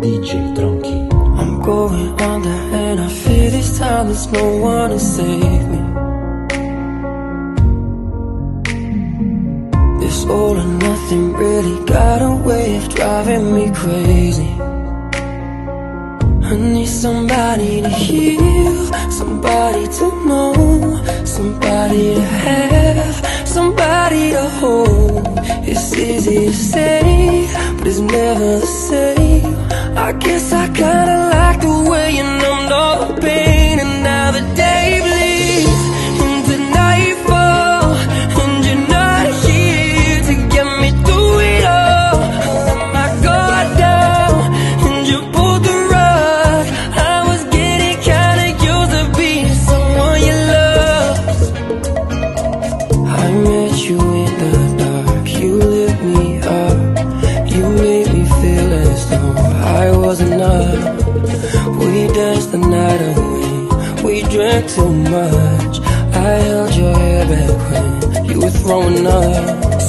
DJ Tronky. I'm going under and I feel this time there's no one to save me. This all or nothing really got a way of driving me crazy. I need somebody to heal, somebody to know, somebody to have, somebody to hold. It's easy to say, but it's never the same. I guess I kinda like too much. I held your hair back when you were throwing up